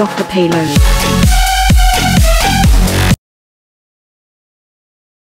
Off the payload.